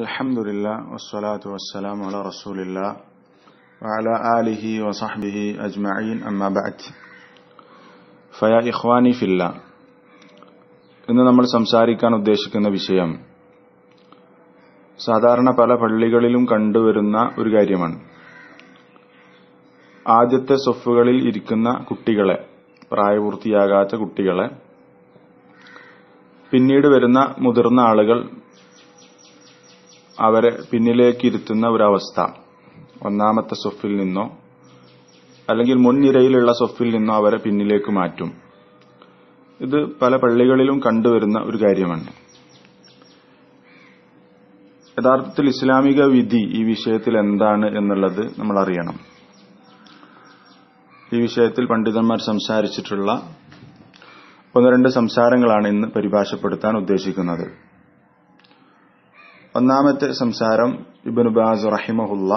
الحمد لله والصلاة والسلام على رسول الله وعلى آله وصحبه أجمعين أما بعد فيا إخواني في الله ഇന്ന് നമ്മൾ സംസാരിക്കാൻ ഉദ്ദേശിക്കുന്ന വിഷയം സാധാരണ പല പള്ളികളിലും കണ്ടുവരുന്ന ഒരു കാര്യമാണ് ആദ്യത്തെ സൊഫുകളിൽ ഇരിക്കുന്ന കുട്ടികളെ പ്രായപൂർത്തിയാകാത്ത കുട്ടികളെ പിന്നീട് വരുന്ന മുതിർന്ന ആളുകൾ അവരെ പിന്നിലേക്ക് ഇരുത്തുന്ന ഒരവസ്ഥ. ഒന്നാമത്തെ സൊഫിൽ നിന്നോ അല്ലെങ്കിൽ മുൻനിരയിലുള്ള സൊഫിൽ നിന്നോ അവരെ പിന്നിലേക്ക് മാറ്റും. ഇത് പല പള്ളികളിലും കണ്ടുവരുന്ന ഒരു കാര്യമാണ്. യഥാർത്ഥത്തിൽ ഇസ്ലാമിക വിധി ഈ വിഷയത്തിൽ എന്താണ് എന്നുള്ളത് നമ്മൾ അറിയണം ഈ വിഷയത്തിൽ പണ്ഡിതന്മാർ സംസാരിച്ചിട്ടുള്ള ഒന്ന് രണ്ട് സംസാരങ്ങളാണ് ഇന്ന് പരിഭാഷപ്പെടുത്താൻ ഉദ്ദേശിക്കുന്നത്. ഒന്നാമത്തെ സംസാരം ഇബിന് ബാസ് റഹിമഹുല്ല.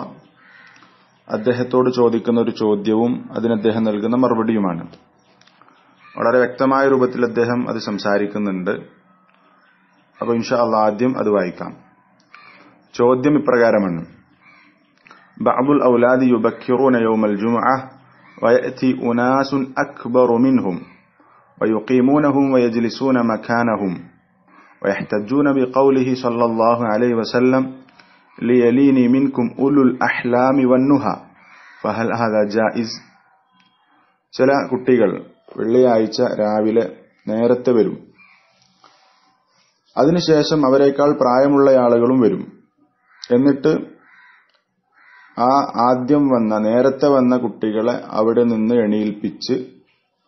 അദ്ദേഹത്തോട് ചോദിക്കുന്ന ഒരു ചോദ്യവും അതിന് അദ്ദേഹം നൽകുന്ന മറുപടിയുമാണ്. വളരെ വ്യക്തമായ രൂപത്തിൽ അദ്ദേഹം അത് സംസാരിക്കുന്നുണ്ട്. അപ്പോൾ ഇൻഷാ അള്ള ആദ്യം അത് വായിക്കാം. ചോദ്യം ഇപ്രകാരമാണ്. ബാബുൽ ഔലാദി യുബക്കിറൂന യൗമൽ ജുമുഅ വയഅതി ഉനാസുൻ അക്ബറു മിൻഹും വയുഖീമൂനഹും വയജ്ലിസൂന മക്കാനഹും ويحتجون بقوله صلى الله عليه وسلم ليليني منكم أولو الأحلام والنهى فهل هذا جائز ചില കുട്ടികൾ വെള്ളിയാഴ്ച രാവിലെ നേരത്തെ വരും അതിനുശേഷം അവരെക്കാൾ പ്രായമുള്ള ആളുകളും വരും എന്നിട്ട് ആ ആദ്യം വന്ന നേരത്തെ വന്ന കുട്ടികളെ അവിടെ നിന്ന് എണീൽപ്പിച്ച്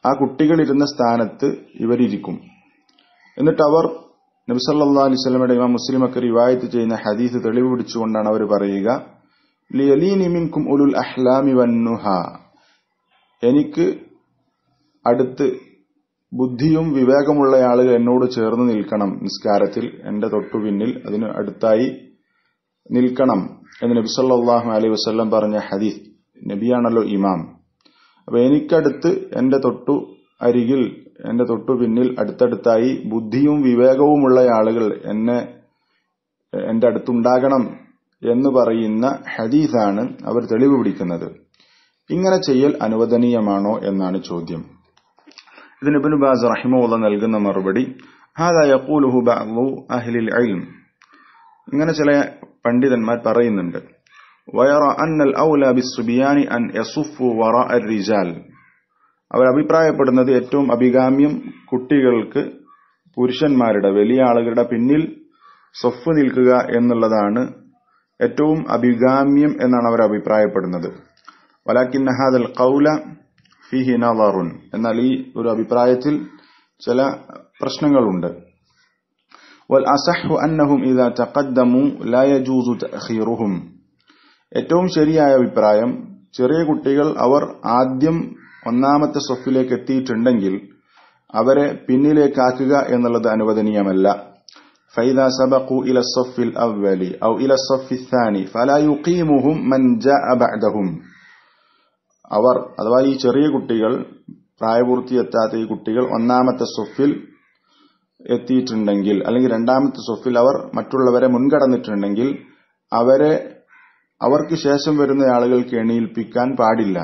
ആ കുട്ടികൾ ഇരുന്ന സ്ഥാനത്ത് ഇവരിയ്ക്കും എന്നിട്ട് അവർ നബിസല്ലാ അലിസ്ലമയുടെ ഇമാം മുസ്ലിമൊക്കെ റിവായത്ത് ചെയ്യുന്ന ഹദീസ് തെളിവ് പിടിച്ചുകൊണ്ടാണ് അവർ പറയുക ഉലുൽ അഹ്ലാമി എനിക്ക് അടുത്ത് ബുദ്ധിയും വിവേകമുള്ള ആളുകൾ എന്നോട് ചേർന്ന് നിൽക്കണം നിസ്കാരത്തിൽ എന്റെ തൊട്ടു പിന്നിൽ അതിന് അടുത്തായി നിൽക്കണം എന്ന് നബി സല്ലാഹു അലൈഹി വസ്ല്ലം പറഞ്ഞ ഹദീസ് നബിയാണല്ലോ ഇമാം. അപ്പൊ എനിക്കടുത്ത് എന്റെ തൊട്ടു അരികിൽ എന്റെ തൊട്ടു പിന്നിൽ അടുത്തടുത്തായി ബുദ്ധിയും വിവേകവുമുള്ള ആളുകൾ എന്നെ എന്റെ അടുത്തുണ്ടാകണം എന്ന് പറയുന്ന ഹദീസാണ് അവർ തെളിവ് പിടിക്കുന്നത്. ഇങ്ങനെ ചെയ്യൽ അനുവദനീയമാണോ എന്നാണ് ചോദ്യം. ഇതിന് ഇബ്നു ബാസ് റഹിമുള്ള നൽകുന്ന മറുപടി അഹ്ലിൽ ഇൽം. ഇങ്ങനെ ചില പണ്ഡിതന്മാർ പറയുന്നുണ്ട് വയറ അന്നൽ ഔല ബിസ്സുബിയാനി അൻ യസുഫു വറ അൽ റിജാൽ അവർ അഭിപ്രായപ്പെടുന്നത് ഏറ്റവും അഭികാമ്യം കുട്ടികൾക്ക് പുരുഷന്മാരുടെ വലിയ ആളുകളുടെ പിന്നിൽ സൊഫ് നിൽക്കുക എന്നുള്ളതാണ് ഏറ്റവും അഭികാമ്യം എന്നാണ് അവർ അഭിപ്രായപ്പെടുന്നത് വലാക്കിൻ ഹാദൽ കൗല ഫിഹി നളറുൻ എന്നാൽ ഈ ഒരു അഭിപ്രായത്തിൽ ചില പ്രശ്നങ്ങളുണ്ട് والأصح أنهم إذا تقدموا لا يجوز تأخيرهم ഏറ്റവും ശരിയായ അഭിപ്രായം ചെറിയ കുട്ടികൾ അവർ ആദ്യം ഒന്നാമത്തെ സൊഫിലേക്ക് എത്തിയിട്ടുണ്ടെങ്കിൽ അവരെ പിന്നിലേക്കാക്കുക എന്നുള്ളത് അനുവദനീയമല്ല فإذا سبقوا إلى الصف الأول أو إلى الصف الثاني فلا يقيمهم من جاء بعدهم അവർ അഥവാ ഈ ചെറിയ കുട്ടികൾ പ്രായപൂർത്തിയെത്താത്ത ഈ കുട്ടികൾ ഒന്നാമത്തെ സൊഫിൽ എത്തിയിട്ടുണ്ടെങ്കിൽ അല്ലെങ്കിൽ രണ്ടാമത്തെ സൊഫിൽ അവർ മറ്റുള്ളവരെ മുൻകടന്നിട്ടുണ്ടെങ്കിൽ അവരെ അവർക്ക് ശേഷം വരുന്ന ആളുകൾക്ക് എണീൽപ്പിക്കാൻ പാടില്ല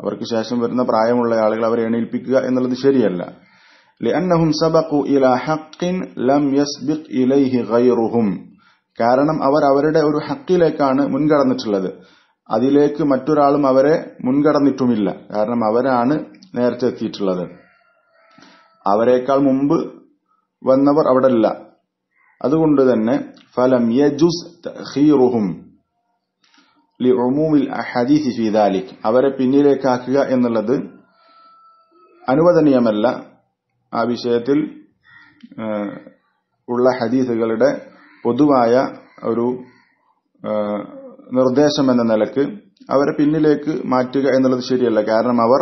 അവർക്ക് ശേഷം വരുന്ന പ്രായമുള്ള ആളുകൾ അവരെ എണീൽപ്പിക്കുക എന്നുള്ളത് ശരിയല്ല لأنهم سبقوا إلى حق لم يسبق إليه غيرهم കാരണം അവർ അവരുടെ ഒരു ഹക്കിലേക്കാണ് മുൻകടന്നിട്ടുള്ളത് അതിലേക്ക് മറ്റൊരാളും അവരെ മുൻകടന്നിട്ടുമില്ല കാരണം അവരാണ് നേരത്തെ എത്തിയിട്ടുള്ളത് അവരെക്കാൾ മുമ്പ് വന്നവർ അവിടെ ഇല്ല അതുകൊണ്ട് തന്നെ ഫലം യജുസ് തഖീറുഹും ലിഉമൂമിൽ അഹദീസി ഫീ ദാലിക് അവരെ പിന്നിലേക്കാക്കുക എന്നുള്ളത് അനുവദനീയമല്ല. ആ വിഷയത്തിൽ ഉള്ള ഹദീസുകളുടെ പൊതുവായ ഒരു നിർദ്ദേശം എന്ന നിലയ്ക്ക് അവരെ പിന്നിലേക്ക് മാറ്റുക എന്നുള്ളത് ശരിയല്ല. കാരണം അവർ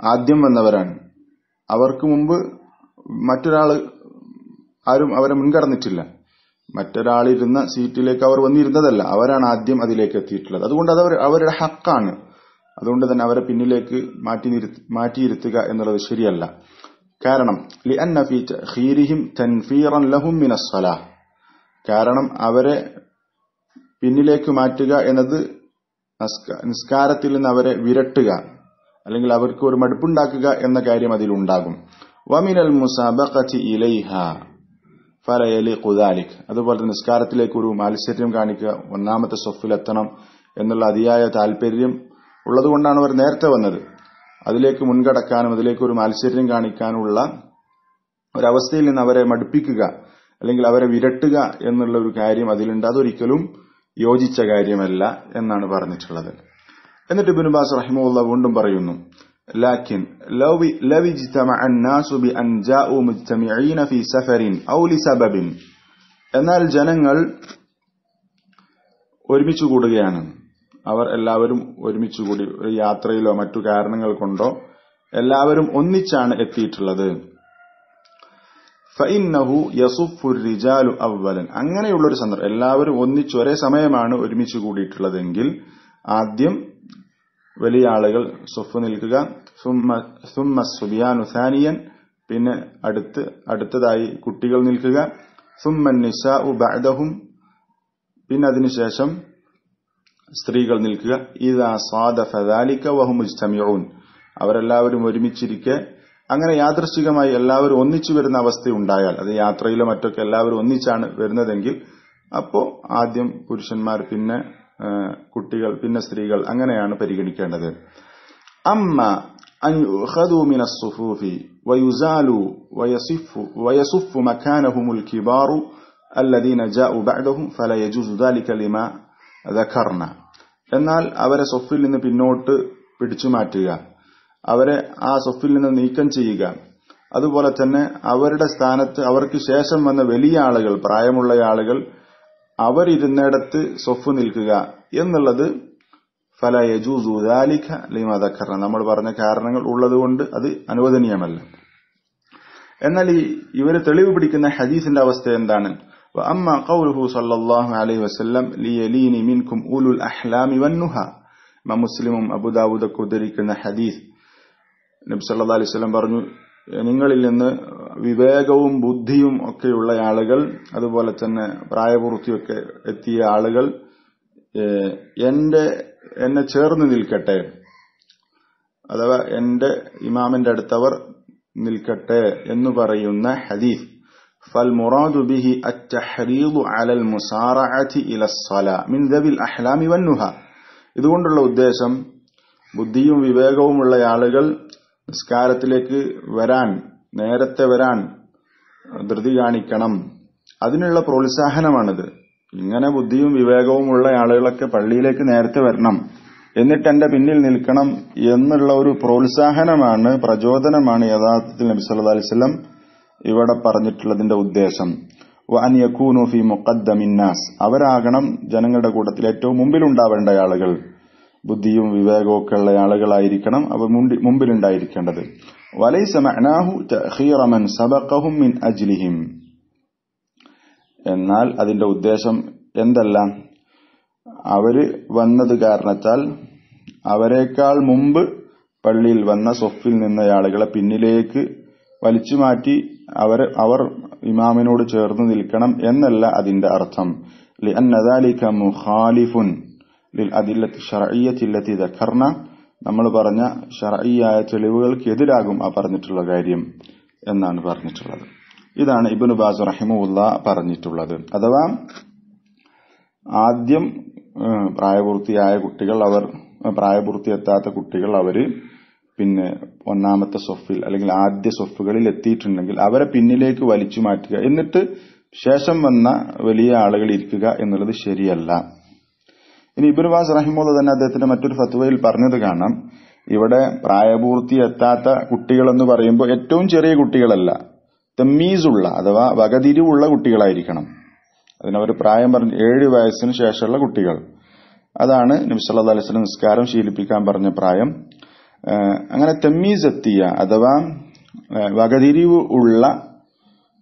ആദ്യം വന്നവരാണ്. അവർക്ക് മുമ്പ് മറ്റൊരാൾ ആരും അവരെ മുൻകടന്നിട്ടില്ല മറ്റൊരാളിരുന്ന സീറ്റിലേക്ക് അവർ വന്നിരുന്നതല്ല. അവരാണ് ആദ്യം അതിലേക്ക് എത്തിയിട്ടുള്ളത്. അതുകൊണ്ട് അത് അവരുടെ ഹക്കാണ്. അതുകൊണ്ട് തന്നെ അവരെ പിന്നിലേക്ക് മാറ്റി മാറ്റിയിരുത്തുക എന്നുള്ളത് ശരിയല്ല. കാരണം കാരണം അവരെ പിന്നിലേക്ക് മാറ്റുക എന്നത് നസ്ക- നിസ്കാരത്തിൽ നിന്ന് അവരെ വിരട്ടുക. അല്ലെങ്കിൽ അവർക്ക് ഒരു മടുപ്പുണ്ടാക്കുക എന്ന കാര്യം അതിലുണ്ടാകും. വമിനൽ മുസാബഖത്തി ഇലൈഹ. ഫലയലി ഖുദാലിക് അതുപോലെ നിസ്കാരത്തിലേക്ക് ഒരു മാത്സര്യം കാണിക്കുക ഒന്നാമത്തെ സൊഫിലെത്തണം എന്നുള്ള അതിയായ താല്പര്യം ഉള്ളതുകൊണ്ടാണ് അവർ നേരത്തെ വന്നത്. അതിലേക്ക് മുൻകടക്കാനും അതിലേക്ക് ഒരു മാത്സര്യം കാണിക്കാനുമുള്ള ഒരവസ്ഥയിൽ നിന്ന് അവരെ മടുപ്പിക്കുക അല്ലെങ്കിൽ അവരെ വിരട്ടുക എന്നുള്ള ഒരു കാര്യം അതിലുണ്ട്. അതൊരിക്കലും യോജിച്ച കാര്യമല്ല എന്നാണ് പറഞ്ഞിട്ടുള്ളത്. എന്നിട്ട് ബിനുബാസ് ബാസ് റഹിമുള്ള വീണ്ടും പറയുന്നു ലാക്കിൻ ലോ اجتمع الناس بأن جاءوا مجتمعين في سفر أو لسبب എന്നാൽ ജനങ്ങൾ ഒരുമിച്ച് കൂടുകയാണ് അവർ എല്ലാവരും ഒരുമിച്ച് കൂടി ഒരു യാത്രയിലോ മറ്റു കാരണങ്ങൾ കൊണ്ടോ എല്ലാവരും ഒന്നിച്ചാണ് എത്തിയിട്ടുള്ളത് ഫഇന്നഹു യസുഫു റിജാലു അവലൻ അങ്ങനെയുള്ള ഒരു സന്ദർഭം എല്ലാവരും ഒന്നിച്ച് ഒരേ സമയമാണ് ഒരുമിച്ച് കൂടിയിട്ടുള്ളതെങ്കിൽ ആദ്യം വലിയ ആളുകൾ സുഫ് നിൽക്കുക. സുമ്മ സുമ്മ സുബിയാനു സാനിയൻ. പിന്നെ അടുത്ത് അടുത്തതായി കുട്ടികൾ നിൽക്കുക. സുമ്മൻ നിസാഉ ബഅദഹും. പിന്നെ അതിനുശേഷം സ്ത്രീകൾ നിൽക്കുക. ഇതാ സ്വാദ ദാലിക വഹും മുജ്തമിഊൻ അവരെല്ലാവരും ഒരുമിച്ചിരിക്കെ അങ്ങനെ യാദൃശ്ചികമായി എല്ലാവരും ഒന്നിച്ചു വരുന്ന അവസ്ഥ ഉണ്ടായാൽ അത് യാത്രയിലോ മറ്റൊക്കെ എല്ലാവരും ഒന്നിച്ചാണ് വരുന്നതെങ്കിൽ അപ്പോ ആദ്യം പുരുഷന്മാർ പിന്നെ കുട്ടികൾ പിന്നെ സ്ത്രീകൾ അങ്ങനെയാണ് പരിഗണിക്കേണ്ടത് അമ്മ أن يؤخذوا من الصفوف ويزالوا ويصف ويصف مكانهم الكبار الذين جاءوا بعدهم فلا يجوز ذلك لما ذكرنا എന്നാൽ അവരെ സൊഫിൽ നിന്ന് പിന്നോട്ട് പിടിച്ചു മാറ്റുക അവരെ ആ സൊഫിൽ നിന്ന് നീക്കം ചെയ്യുക അതുപോലെ തന്നെ അവരുടെ സ്ഥാനത്ത് അവർക്ക് ശേഷം വന്ന വലിയ ആളുകൾ പ്രായമുള്ള ആളുകൾ അവരിരുന്നിടത്ത് സ്വഫ് നിൽക്കുക എന്നുള്ളത് ഫല യജൂസു ദാലിഖ ലിമാതക്കറ നമ്മൾ പറഞ്ഞ കാരണങ്ങൾ ഉള്ളതുകൊണ്ട് അത് അനുവദനീയമല്ല. എന്നാൽ ഈ ഇവർ തെളിവ് പിടിക്കുന്ന ഹദീസിന്റെ അവസ്ഥ എന്താണ്? അമ്മ കൗരുഹു സല്ലാഹു അലൈഹി വസ്ലം ലിയലീനി മിൻകും ഉലുൽ അഹ്ലാമി വന്നുഹ മുസ്ലിമും അബുദാബുദൊക്കെ ഉദ്ധരിക്കുന്ന ഹദീസ് നബ്സല്ലാ അലൈഹി സ്വലം പറഞ്ഞു നിങ്ങളിൽ നിന്ന് വിവേകവും ബുദ്ധിയും ഒക്കെയുള്ള ആളുകൾ അതുപോലെ തന്നെ പ്രായപൂർത്തിയൊക്കെ എത്തിയ ആളുകൾ ഏഹ്, എന്റെ എന്നെ ചേർന്ന് നിൽക്കട്ടെ അഥവാ എന്റെ ഇമാമിന്റെ അടുത്തവർ നിൽക്കട്ടെ എന്ന് പറയുന്ന ഹദീഫ് فالمراد به التحريض على المسارعة إلى الصلاة من ذوي الأحلام والنهى ഇതുകൊണ്ടുള്ള ഉദ്ദേശം ബുദ്ധിയും വിവേകവുമുള്ള ആളുകൾ നിസ്കാരത്തിലേക്ക് വരാൻ നേരത്തെ വരാൻ ധൃതി കാണിക്കണം. അതിനുള്ള പ്രോത്സാഹനമാണിത്. ഇങ്ങനെ ബുദ്ധിയും വിവേകവും ഉള്ള ആളുകളൊക്കെ പള്ളിയിലേക്ക് നേരത്തെ വരണം. എന്നിട്ട് എന്റെ പിന്നിൽ നിൽക്കണം എന്നുള്ള ഒരു പ്രോത്സാഹനമാണ് പ്രചോദനമാണ് യഥാർത്ഥത്തിൽ നബി സല്ല അലൈഹി വസല്ലം ഇവിടെ പറഞ്ഞിട്ടുള്ളതിന്റെ ഉദ്ദേശം. മുഖദ്ദമിൻ നാസ്. അവരാകണം ജനങ്ങളുടെ കൂട്ടത്തിൽ ഏറ്റവും മുമ്പിലുണ്ടാവേണ്ട ആളുകൾ. ബുദ്ധിയും വിവേകവും ഒക്കെ ഉള്ള ആളുകളായിരിക്കണം അവർ മുമ്പിലുണ്ടായിരിക്കേണ്ടത്. അജ്ലിഹിം. എന്നാൽ അതിന്റെ ഉദ്ദേശം എന്തല്ല? അവർ വന്നത് കാരണത്താൽ അവരെക്കാൾ മുമ്പ് പള്ളിയിൽ വന്ന സൊഫിൽ നിന്ന ആളുകളെ പിന്നിലേക്ക് വലിച്ചു മാറ്റി അവരെ അവർ ഇമാമിനോട് ചേർന്ന് നിൽക്കണം എന്നല്ല അതിന്റെ അർത്ഥം. ലിഅന്നദാലിക മുഖാലിഫുൻ. അതില്ലത്തി ദക്കർണ നമ്മൾ പറഞ്ഞ ഷറയ്യായ തെളിവുകൾക്കെതിരാകും ആ പറഞ്ഞിട്ടുള്ള കാര്യം എന്നാണ് പറഞ്ഞിട്ടുള്ളത്. ഇതാണ് ഇബിന് ബാസ് റഹിമുല്ല പറഞ്ഞിട്ടുള്ളത്. അഥവാ ആദ്യം പ്രായപൂർത്തിയായ കുട്ടികൾ അവർ പ്രായപൂർത്തിയെത്താത്ത കുട്ടികൾ അവർ പിന്നെ ഒന്നാമത്തെ സൊഫിൽ അല്ലെങ്കിൽ ആദ്യ സൊഫുകളിൽ എത്തിയിട്ടുണ്ടെങ്കിൽ അവരെ പിന്നിലേക്ക് വലിച്ചു മാറ്റുക. എന്നിട്ട് ശേഷം വന്ന വലിയ ആളുകൾ ഇരിക്കുക എന്നുള്ളത് ശരിയല്ല. ഇനി ഇബിൻ റഹിമോള റഹിമുള്ള തന്നെ അദ്ദേഹത്തിന്റെ മറ്റൊരു ഫത്വയിൽ പറഞ്ഞത് കാണാം. ഇവിടെ പ്രായപൂർത്തി എത്താത്ത കുട്ടികൾ എന്ന് പറയുമ്പോൾ ഏറ്റവും ചെറിയ കുട്ടികളല്ല തെമ്മീസുള്ള അഥവാ വകതിരിവുള്ള കുട്ടികളായിരിക്കണം. അതിനവർ പ്രായം പറഞ്ഞ് ഏഴ് വയസ്സിന് ശേഷമുള്ള കുട്ടികൾ. അതാണ് നബി സല്ലല്ലാഹു അലൈഹി നിസ്കാരം ശീലിപ്പിക്കാൻ പറഞ്ഞ പ്രായം. അങ്ങനെ തെമ്മീസ് എത്തിയ അഥവാ വകതിരിവ് ഉള്ള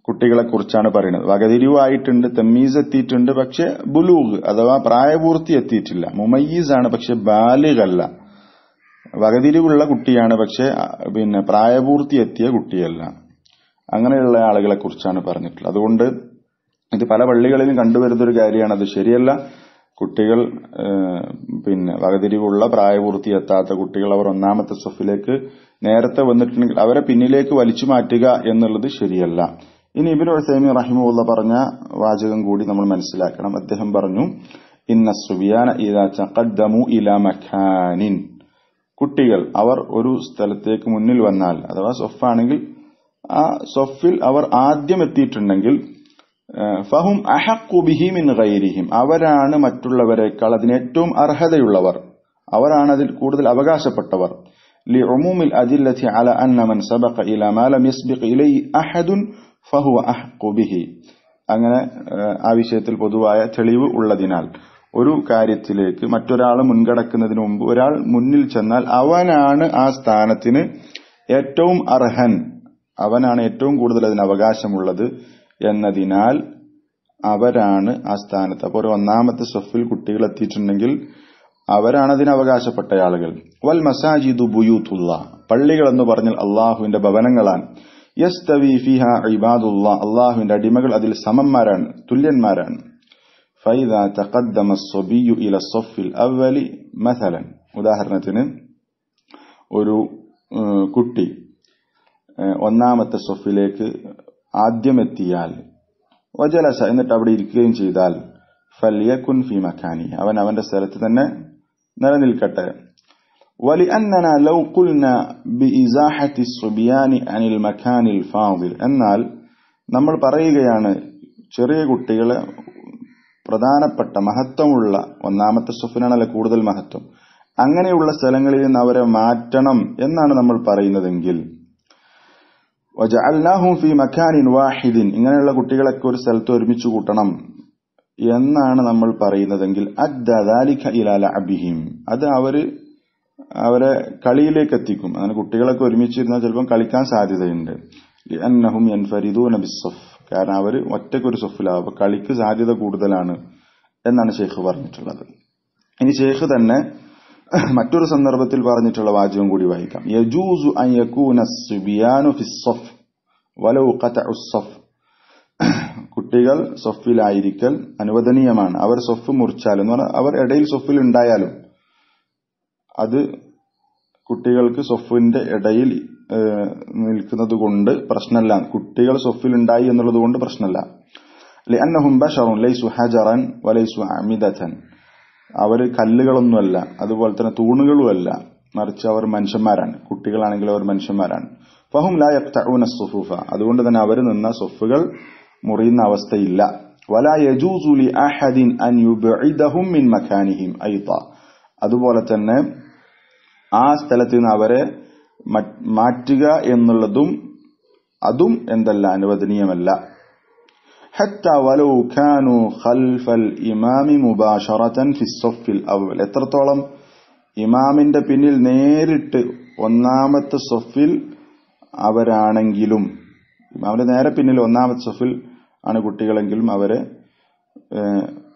കുട്ടികളെ കുറിച്ചാണ് പറയുന്നത്. വകതിരിവായിട്ടുണ്ട് തെമ്മീസ് എത്തിയിട്ടുണ്ട് പക്ഷെ ബുലൂഗ് അഥവാ പ്രായപൂർത്തി എത്തിയിട്ടില്ല മുമയ്യീസ് ആണ് പക്ഷെ ബാലികല്ല വകതിരിവുള്ള കുട്ടിയാണ് പക്ഷെ പിന്നെ പ്രായപൂർത്തി എത്തിയ കുട്ടിയല്ല. അങ്ങനെയുള്ള ആളുകളെ കുറിച്ചാണ് പറഞ്ഞിട്ടുള്ളത്. അതുകൊണ്ട് ഇത് പല പള്ളികളിലും കണ്ടുവരുന്ന ഒരു കാര്യമാണ് അത് ശരിയല്ല. കുട്ടികൾ പിന്നെ വകതിരിവുള്ള പ്രായപൂർത്തി എത്താത്ത കുട്ടികൾ അവർ ഒന്നാമത്തെ സ്വഫിലേക്ക് നേരത്തെ വന്നിട്ടുണ്ടെങ്കിൽ അവരെ പിന്നിലേക്ക് വലിച്ചു മാറ്റുക എന്നുള്ളത് ശരിയല്ല. ഇനി ഇബിൻ ഉസൈമി റഹിമുള്ള പറഞ്ഞ വാചകം കൂടി നമ്മൾ മനസ്സിലാക്കണം അദ്ദേഹം പറഞ്ഞു ഇന്ന സുബിയാന ഇതാ ചഖദ്ദമു ഇല മഖാനിൻ കുട്ടികൾ അവർ ഒരു സ്ഥലത്തേക്ക് മുന്നിൽ വന്നാൽ അഥവാ സൊഫാണെങ്കിൽ ആ സൊഫിൽ അവർ ആദ്യം എത്തിയിട്ടുണ്ടെങ്കിൽ ഫഹും അഹക്കുബിഹി മിൻ ഗൈരിഹിം അവരാണ് മറ്റുള്ളവരെക്കാൾ അതിന് ഏറ്റവും അർഹതയുള്ളവർ അവരാണ് അതിൽ കൂടുതൽ അവകാശപ്പെട്ടവർ لعموم الأدلة على أن من سبق إلى ما لم يسبق إليه أحد ഫഹുവ അഹ്ഖു ബിഹി. അങ്ങനെ ആ വിഷയത്തിൽ പൊതുവായ തെളിവ് ഉള്ളതിനാൽ ഒരു കാര്യത്തിലേക്ക് മറ്റൊരാളെ മുൻകടക്കുന്നതിന് മുമ്പ് ഒരാൾ മുന്നിൽ ചെന്നാൽ അവനാണ് ആ സ്ഥാനത്തിന് ഏറ്റവും അർഹൻ അവനാണ് ഏറ്റവും കൂടുതൽ അതിന് അവകാശമുള്ളത് എന്നതിനാൽ അവരാണ് ആ സ്ഥാനത്ത്. അപ്പോൾ ഒരു ഒന്നാമത്തെ സഫിൽ കുട്ടികൾ എത്തിയിട്ടുണ്ടെങ്കിൽ അവരാണ് അതിന് അവകാശപ്പെട്ട ആളുകൾ വൽ മസാജിദു ബുയൂത്തുള്ള. പള്ളികൾ എന്ന് പറഞ്ഞാൽ അള്ളാഹുവിന്റെ ഭവനങ്ങളാണ്. യസ്തവി ഫിഹ ഇബാദുള്ള അള്ളാഹുവിന്റെ അടിമകൾ അതിൽ സമന്മാരാണ് തുല്യന്മാരാണ്. ഫൈദ തഖദ്ദമ സ്വബിയു ഇല സൊഫിൽ അവലി മസലൻ. ഉദാഹരണത്തിന് ഒരു കുട്ടി ഒന്നാമത്തെ സൊഫിലേക്ക് ആദ്യം എത്തിയാൽ വജലസ എന്നിട്ട് അവിടെ ഇരിക്കുകയും ചെയ്താൽ ഫലിയ കുൻഫി മഖാനി അവൻ അവന്റെ സ്ഥലത്ത് തന്നെ നിലനിൽക്കട്ടെ. ولأننا لو قلنا بإزاحة الصبيان عن المكان الفاضل എന്നാൽ നമ്മൾ പറയുകയാണ് ചെറിയ കുട്ടികളെ പ്രധാനപ്പെട്ട മഹത്വമുള്ള ഒന്നാമത്തെ സുഫിനാണല്ലോ കൂടുതൽ മഹത്വം അങ്ങനെയുള്ള സ്ഥലങ്ങളിൽ നിന്ന് അവരെ മാറ്റണം എന്നാണ് നമ്മൾ പറയുന്നതെങ്കിൽ വജഅൽനാഹും ഫി മക്കാനിൻ വാഹിദിൻ ഇങ്ങനെയുള്ള കുട്ടികളൊക്കെ ഒരു സ്ഥലത്ത് ഒരുമിച്ച് കൂട്ടണം എന്നാണ് നമ്മൾ പറയുന്നതെങ്കിൽ അദ്ദാലിക ഇലാല അബിഹിം അത് അവര് അവരെ കളിയിലേക്ക് എത്തിക്കും അങ്ങനെ കുട്ടികളൊക്കെ ഒരുമിച്ചിരുന്നാൽ ചിലപ്പം കളിക്കാൻ സാധ്യതയുണ്ട്. അന്നഹും കാരണം അവർ ഒറ്റക്കൊരു സൊഫിലാവും അപ്പൊ കളിക്ക് സാധ്യത കൂടുതലാണ് എന്നാണ് ഷെയ്ഖ് പറഞ്ഞിട്ടുള്ളത്. ഇനി ഷെയ്ഖ് തന്നെ മറ്റൊരു സന്ദർഭത്തിൽ പറഞ്ഞിട്ടുള്ള വാചകം കൂടി വായിക്കാം. യജൂസു കുട്ടികൾ സൊഫിലായിരിക്കൽ അനുവദനീയമാണ്. അവർ സൊഫ് മുറിച്ചാലും അവർ ഇടയിൽ സൊഫിൽ ഉണ്ടായാലും അത് കുട്ടികൾക്ക് സൊഫിന്റെ ഇടയിൽ നിൽക്കുന്നത് കൊണ്ട് പ്രശ്നമല്ല കുട്ടികൾ സൊഫിൽ ഉണ്ടായി എന്നുള്ളത് കൊണ്ട് പ്രശ്നമല്ല لأنهم بشر ليسوا حجرا وليسوا عمدة അവർ കല്ലുകളൊന്നുമല്ല അതുപോലെ തന്നെ തൂണുകളുമല്ല മറിച്ച് അവർ മനുഷ്യന്മാരാണ് കുട്ടികളാണെങ്കിൽ അവർ മനുഷ്യന്മാരാണ് ഫഹും ലാ യഖ്തഊന സുഫൂഫ അതുകൊണ്ട് തന്നെ അവർ നിന്ന സൊഫുകൾ മുറിയുന്ന അവസ്ഥയില്ല വലാ യജൂസു ലി അഹദിൻ അൻ യുബ്ഇദഹും മിൻ മക്കാനിഹിം ഐത അതുപോലെ തന്നെ ആ സ്ഥലത്ത് നിന്ന് അവരെ മാറ്റുക എന്നുള്ളതും അതും എന്തല്ല അനുവദനീയമല്ല حتى ولو كانوا خلف الإمام مباشرة في الصف الأول എത്രത്തോളം ഇമാമിന്റെ പിന്നിൽ നേരിട്ട് ഒന്നാമത്തെ സൊഫിൽ അവരാണെങ്കിലും ഇമാമിന്റെ നേരെ പിന്നിൽ ഒന്നാമത്തെ സൊഫിൽ ആണ് കുട്ടികളെങ്കിലും അവരെ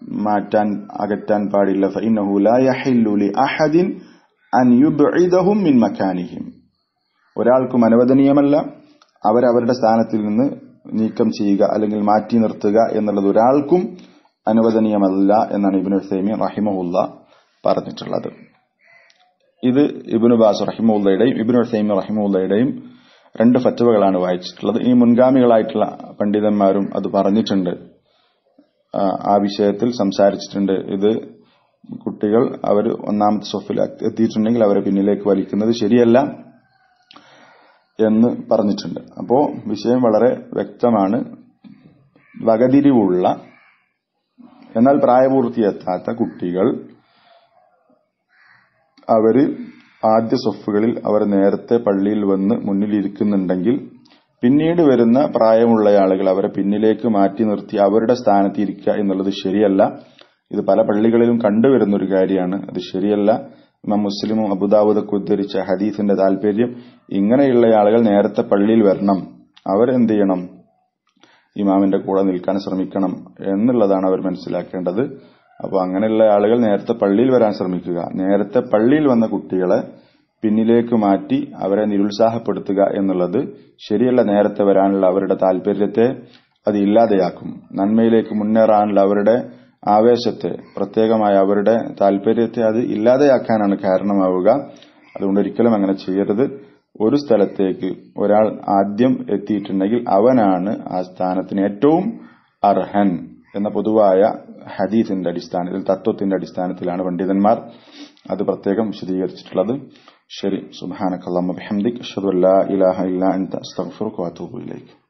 മാറ്റാൻ അകറ്റാൻ പാടില്ല. മിൻ ഒരാൾക്കും അനുവദനീയമല്ല. അവരവരുടെ സ്ഥാനത്തിൽ നിന്ന് നീക്കം ചെയ്യുക അല്ലെങ്കിൽ മാറ്റി നിർത്തുക എന്നുള്ളത് ഒരാൾക്കും അനുവദനീയമല്ല എന്നാണ് ഇബിനു സൈമി റഹിമഹുല്ല പറഞ്ഞിട്ടുള്ളത്. ഇത് ഇബിനു ബാസ് റഹിമുല്ലയുടെയും ഇബിനു സൈമി റഹിമുല്ലയുടെയും രണ്ട് ഫറ്റവകളാണ് വായിച്ചിട്ടുള്ളത്. ഈ മുൻഗാമികളായിട്ടുള്ള പണ്ഡിതന്മാരും അത് പറഞ്ഞിട്ടുണ്ട്. ആ വിഷയത്തിൽ സംസാരിച്ചിട്ടുണ്ട്. ഇത് കുട്ടികൾ അവർ ഒന്നാമത്തെ സ്വഫിൽ എത്തിയിട്ടുണ്ടെങ്കിൽ അവരെ പിന്നിലേക്ക് വലിക്കുന്നത് ശരിയല്ല എന്ന് പറഞ്ഞിട്ടുണ്ട്. അപ്പോ വിഷയം വളരെ വ്യക്തമാണ്. വകതിരിവുള്ള എന്നാൽ പ്രായപൂർത്തിയെത്താത്ത കുട്ടികൾ അവർ ആദ്യ സ്വഫുകളിൽ അവർ നേരത്തെ പള്ളിയിൽ വന്ന് മുന്നിലിരിക്കുന്നുണ്ടെങ്കിൽ പിന്നീട് വരുന്ന പ്രായമുള്ള ആളുകൾ അവരെ പിന്നിലേക്ക് മാറ്റി നിർത്തി അവരുടെ സ്ഥാനത്ത് ഇരിക്കുക എന്നുള്ളത് ശരിയല്ല. ഇത് പല പള്ളികളിലും കണ്ടുവരുന്ന ഒരു കാര്യമാണ്. അത് ശരിയല്ല. ഇമാം മുസ്ലിമും അബുദാബുദൊക്കെ ഉദ്ധരിച്ച ഹദീസിന്റെ താല്പര്യം ഇങ്ങനെയുള്ള ആളുകൾ നേരത്തെ പള്ളിയിൽ വരണം. അവരെന്ത് ചെയ്യണം ഇമാമിന്റെ കൂടെ നിൽക്കാൻ ശ്രമിക്കണം എന്നുള്ളതാണ് അവർ മനസ്സിലാക്കേണ്ടത്. അപ്പോൾ അങ്ങനെയുള്ള ആളുകൾ നേരത്തെ പള്ളിയിൽ വരാൻ ശ്രമിക്കുക. നേരത്തെ പള്ളിയിൽ വന്ന കുട്ടികളെ പിന്നിലേക്ക് മാറ്റി അവരെ നിരുത്സാഹപ്പെടുത്തുക എന്നുള്ളത് ശരിയല്ല നേരത്തെ വരാനുള്ള അവരുടെ താല്പര്യത്തെ അത് ഇല്ലാതെയാക്കും. നന്മയിലേക്ക് മുന്നേറാനുള്ള അവരുടെ ആവേശത്തെ പ്രത്യേകമായ അവരുടെ താല്പര്യത്തെ അത് ഇല്ലാതെയാക്കാനാണ് കാരണമാവുക. അതുകൊണ്ട് ഒരിക്കലും അങ്ങനെ ചെയ്യരുത്. ഒരു സ്ഥലത്തേക്ക് ഒരാൾ ആദ്യം എത്തിയിട്ടുണ്ടെങ്കിൽ അവനാണ് ആ സ്ഥാനത്തിന് ഏറ്റവും അർഹൻ എന്ന പൊതുവായ ഹദീസിന്റെ അടിസ്ഥാനത്തിൽ തത്വത്തിന്റെ അടിസ്ഥാനത്തിലാണ് പണ്ഡിതന്മാർ അത് പ്രത്യേകം വിശദീകരിച്ചിട്ടുള്ളത്. شريف. سبحانك اللهم بحمدك أشهد أن لا إله إلا أنت أستغفرك وأتوب إليك.